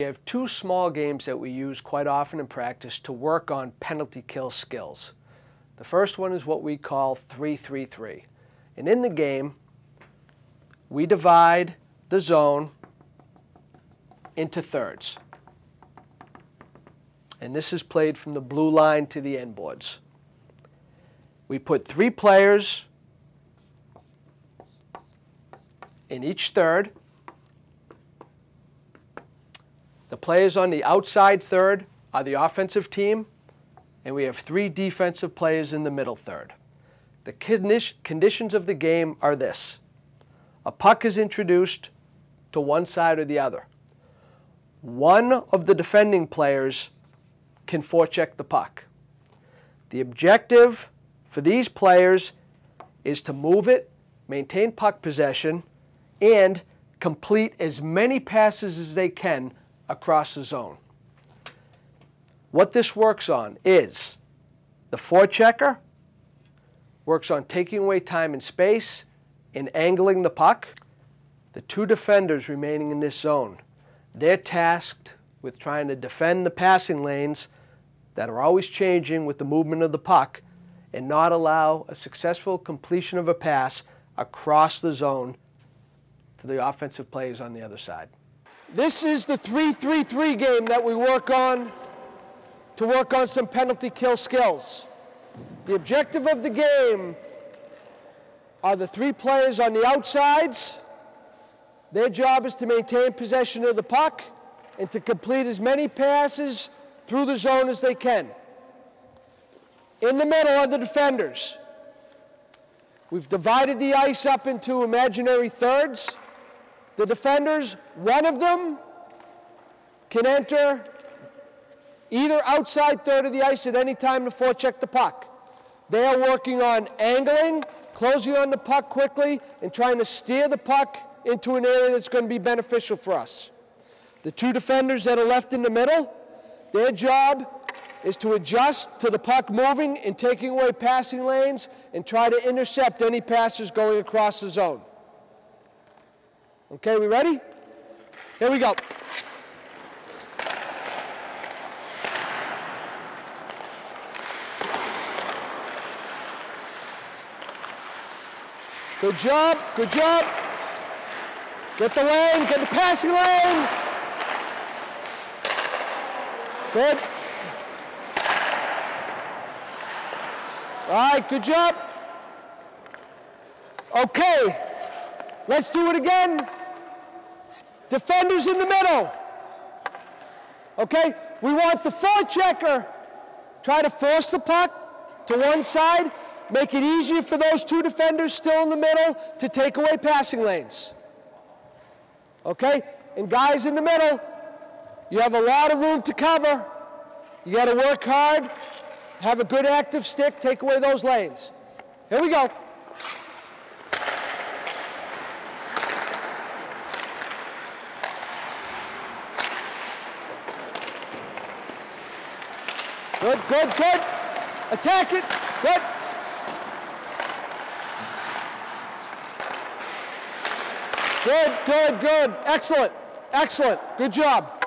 We have two small games that we use quite often in practice to work on penalty kill skills. The first one is what we call 3-3-3. And in the game, we divide the zone into thirds. And this is played from the blue line to the end boards. We put three players in each third. The players on the outside third are the offensive team, and we have three defensive players in the middle third. The conditions of the game are this. A puck is introduced to one side or the other. One of the defending players can forecheck the puck. The objective for these players is to move it, maintain puck possession, and complete as many passes as they can across the zone. What this works on is the forechecker works on taking away time and space and angling the puck. The two defenders remaining in this zone, they're tasked with trying to defend the passing lanes that are always changing with the movement of the puck and not allow a successful completion of a pass across the zone to the offensive players on the other side. This is the 3-3-3 game that we work on to work on some penalty kill skills. The objective of the game are the three players on the outsides. Their job is to maintain possession of the puck and to complete as many passes through the zone as they can. In the middle are the defenders. We've divided the ice up into imaginary thirds. The defenders, one of them can enter either outside third of the ice at any time to forecheck the puck. They are working on angling, closing on the puck quickly, and trying to steer the puck into an area that's going to be beneficial for us. The two defenders that are left in the middle, their job is to adjust to the puck moving and taking away passing lanes and try to intercept any passes going across the zone. Okay, we ready? Here we go. Good job, good job. Get the lane, get the passing lane. Good. All right, good job. Okay, let's do it again. Defenders in the middle. Okay, we want the forechecker. Try to force the puck to one side, make it easier for those two defenders still in the middle to take away passing lanes. Okay, and guys in the middle, you have a lot of room to cover. You got to work hard, have a good active stick, take away those lanes. Here we go. Good, good, good. Attack it. Good. Good, good, good. Excellent. Excellent. Good job.